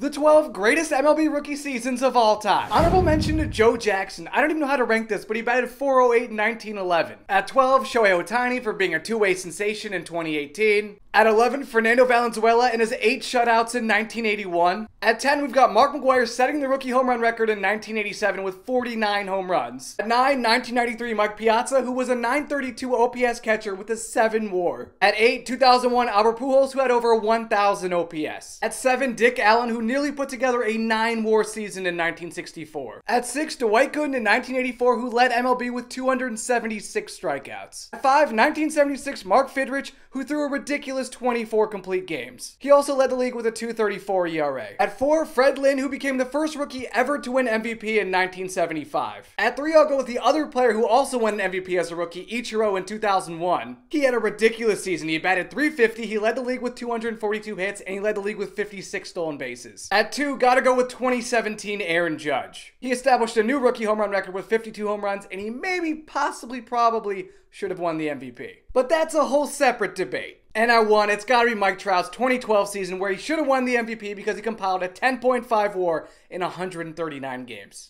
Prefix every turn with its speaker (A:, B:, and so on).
A: The 12 greatest MLB rookie seasons of all time. Honorable mention to Joe Jackson. I don't even know how to rank this, but he batted 408 in 1911. At 12, Shohei Ohtani for being a two-way sensation in 2018. At 11, Fernando Valenzuela and his eight shutouts in 1981. At 10, we've got Mark McGwire setting the rookie home run record in 1987 with 49 home runs. At 9, 1993, Mike Piazza, who was a 932 OPS catcher with a 7 war. At 8, 2001, Albert Pujols, who had over 1,000 OPS. At 7, Dick Allen, who nearly put together a 9 war season in 1964. At 6, Dwight Gooden in 1984, who led MLB with 276 strikeouts. At 5, 1976, Mark Fidrych, who threw a ridiculous 24 complete games. He also led the league with a 234 ERA. At 4, Fred Lynn, who became the first rookie ever to win MVP in 1975. At 3, I'll go with the other player who also won an MVP as a rookie, Ichiro in 2001. He had a ridiculous season. He batted 350, he led the league with 242 hits, and he led the league with 56 stolen bases. At 2, gotta go with 2017 Aaron Judge. He established a new rookie home run record with 52 home runs, and he maybe, possibly, probably should have won the MVP. But that's a whole separate debate. And I won. It's got to be Mike Trout's 2012 season where he should have won the MVP because he compiled a 10.5 war in 139 games.